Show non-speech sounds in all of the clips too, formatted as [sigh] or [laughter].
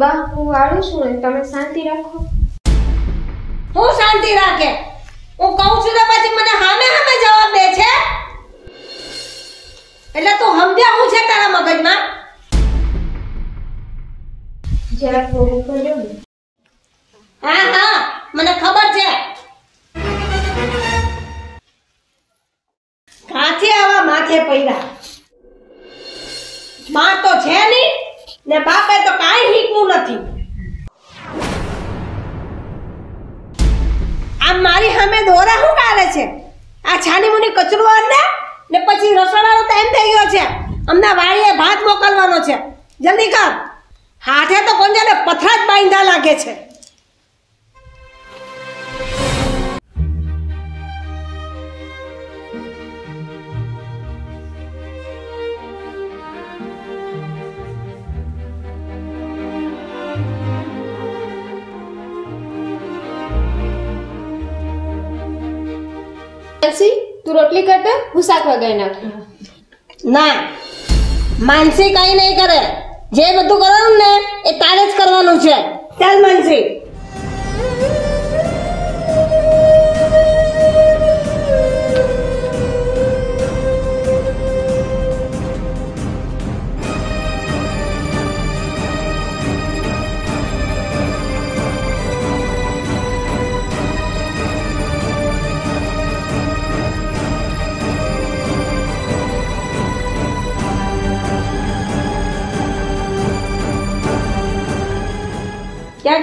બા હું વાળું છું ને તમે શાંતિ રાખો. હું શાંતિ રાખે? હું કહું છું ને પછી મને હામે હામે જવાબ દે છે? એટલે તું સમજ્યા હું છે તારા મગજમાં? જરાક ને. હા હા મને ખબર છે. કાંથી આવા માથે પડ્યા? માં તો છે નહીં. ને બાપે તો કાંઈ છે. આ છાની મુની કચરો ને ને પછી રસોડાનો ટાઈમ થઈ ગયો છે. અમને વાડીએ ભાત મોકલવાનો છે. જલ્દી કર. હાથે તો કોંજાને પથરા જ બાંધા લાગે છે. એલસી તું રોટલી કરતે, હું શાક વગાઈ નાખું. ના, માનસી કઈ નહીં કરે. જે બધું કરવાનું ને એ તારે જ કરવાનું છે. ચાલ માનસી.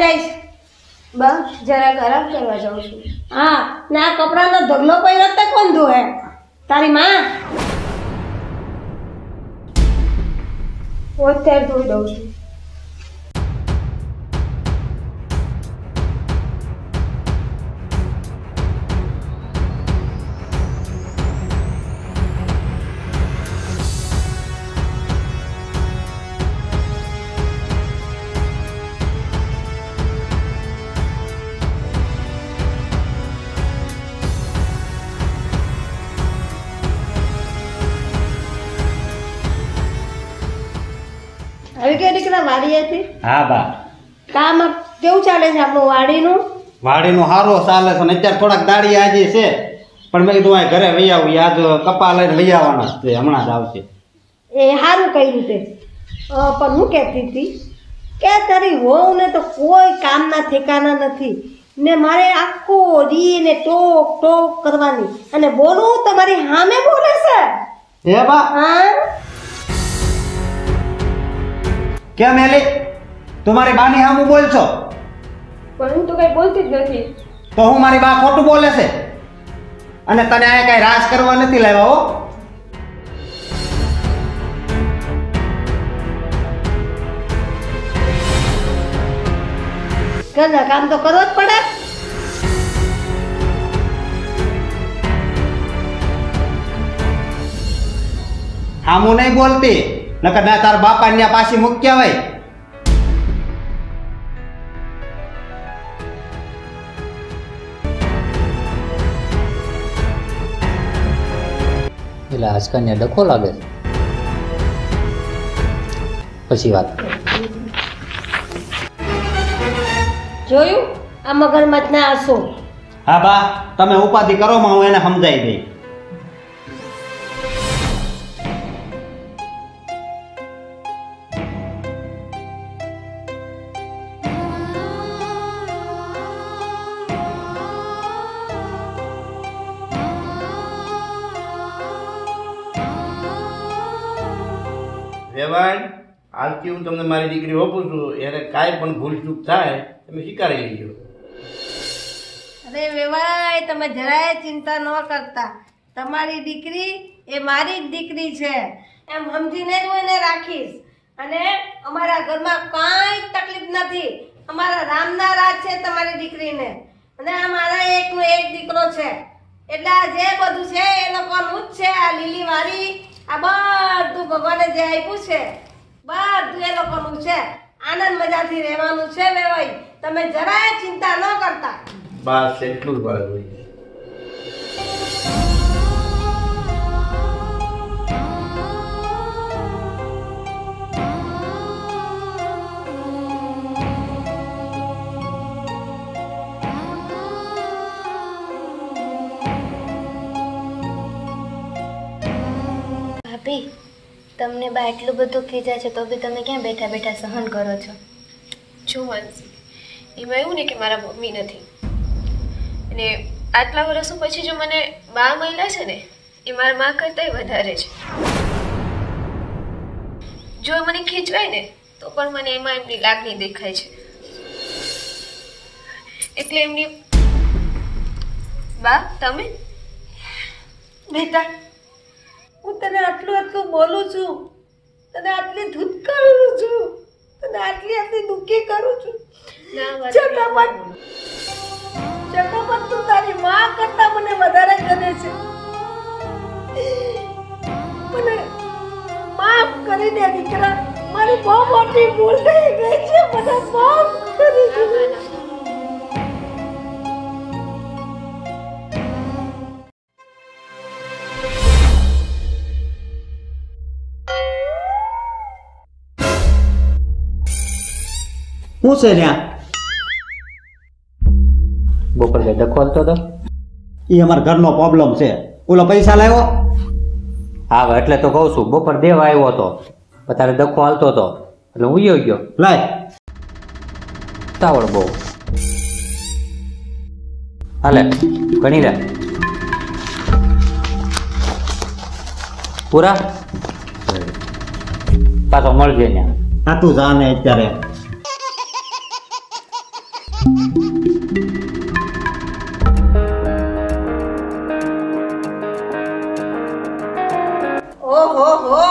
જઈશ. બસ જરાક આરામ કરવા જાઉં છું. હા ને આ કપડાનો ઢગલો પહેર્યો તે કોણ ધોવે? તારી માં? હું અત્યારે ધોઈ દઉં છું. આવી કે દીકરા વાડીએથી હા બા. કામ કેવું ચાલે છે આપણું વાડીનું? વાડીનું સારું ચાલે છે ને અત્યારે થોડાક દાડી આજે છે. પણ મેં કીધું આ ઘરે લઈ આવું આજ કપા લઈને લઈ આવવાના છે હમણાં જ આવશે. એ સારું કર્યું તે. પણ હું કહેતી હતી કે તારી વહુને તો કોઈ કામના ઠેકાના નથી. ને મારે આખો દી ને ટોક ટોક કરવાની. અને બોલવું તો મારી સામે બોલે છે. હે બા? હા? કેમ એલી? તું મારી બાની સામું બોલ છો પણ હું તો કઈ બોલતી જ નથી. તો હું મારી બા ખોટું બોલે છે? અને તને આ કઈ રાજ કરવા નથી લાવ્યા હો? ઘરના કામ તો કરવો જ પડે. સામું નહીં બોલતી. નકર ના તાર બાપા ત્યાં પાછી મૂક્યા હોય. એટલે આજકાલને ડખો લાગે પછી વાત. જોયું? આ મગરમચ્છના આંસુ. હા બા તમે ઉપાધિ કરો માં હું એને સમજાવી દઈ વેવાણ આજથી હું તમને મારી દીકરી ઓપું છું, એને કાંઈ પણ ભૂલ ચૂક થાય, તમે સ્વીકારી લેજો. અરે વેવાય, તમે જરાય ચિંતા ન કરતા. તમારી દીકરી એ મારી જ દીકરી છે. એમ સમજીને જ હું એને રાખીશ. અને અમારા ઘરમાં કાંઈ તકલીફ નથી. અમારા રામના રાજ છે તમારી દીકરીને. અને આ મારા એકનો એક દીકરો છે. એટલે આ જે બધું છે એ લોકોનું જ છે, આ લીલી વાળી આ ભગવાને જે આપ્યું છે, બધું એ લોકોનું છે. આનંદ મજાથી રહેવાનું છે વેવાઈ. તમે જરાય ચિંતા ન કરતા. બસ, એટલું જ તમને બા એટલું બધું ખીજા છે તો બી તમે ક્યાં બેઠા બેઠા સહન કરો છો? જો માનસી એમાં એવું ને કે મારા મમ્મી નથી. અને આટલા વર્ષો પછી જો મને બા મહિલા છે ને એ મારા મા કરતાંય વધારે છે. જો મને ખીચવાય ને તો પણ મને એમાં એમની લાગણી દેખાય છે. એટલે એમની બા તમે? બેટા હું તને આટલું આટલું બોલું છું તને આટલી ધૂતકારું છું તને આટલી આટલી દુઃખી કરું છું. છતાં પણ છતાં પણ તું તારી માં કરતા મને વધારે ગમે છે. મને માફ કરી દે દીકરા. મારી બહુ મોટી ભૂલ થઈ ગઈ છે. મને માફ કરી દે. શું છે ત્યાં બપોર કઈ ડખો હાલતો તો એ અમારા ઘરનો પ્રોબ્લેમ છે. ઓલો પૈસા લાવ્યો? હા એટલે તો કહું છું બપોર દેવા આવ્યો હતો. તારે ડખો હાલતો હતો. એટલે હું યો ગયો. લાય. તાવડ બહુ. હાલે ગણી રે પૂરા? પાછો મળજે ત્યાં આ તું જાને અત્યારે. ઓહો હો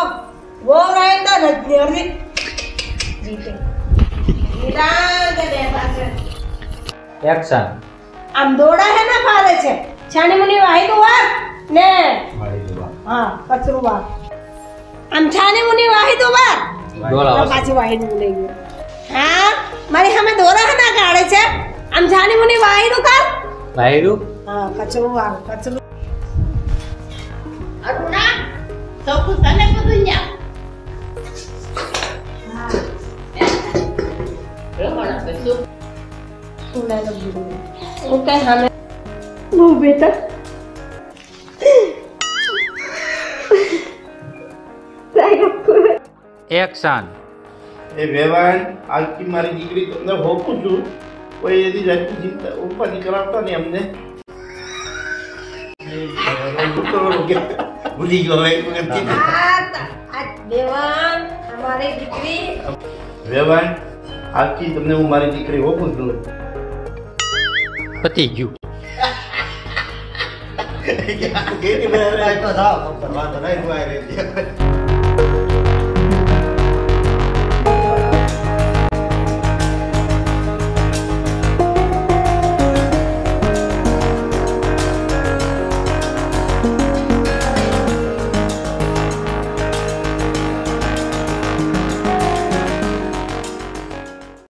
બહુ રાયતા નથી અમને જીતે નિરાંત બેઠા છે એક્શન આમ દોડા હે ના ફારે છે. છાની મુની વાહી તો વાર ને હા કચરું વાર આમ છાની મુની વાહી તો વાર દોરા પાછી. વાહી નું લઈ ગયો હા મારી સામે દોરા હે ના કાઢે છે? આમ છાની મુની વાહી નું કર. ભાઈરું હા કચરું વાર કચરું. હું કઈ સામે હું બેટા એક્શન એ વેવાન આજથી મારી દીકરી તમને હોકું છું. કોઈ એની જાતની ચિંતા ઉપર નીકળાવતા નહીં અમને. ભૂલી ગયો એક વખત કીધું. આ આ દેવાન અમારી દીકરી. વેવાણ આજથી તમને હું મારી દીકરી હોપું છું પતી ગયું. [laughs] તો સાવ પરવા તો નહીં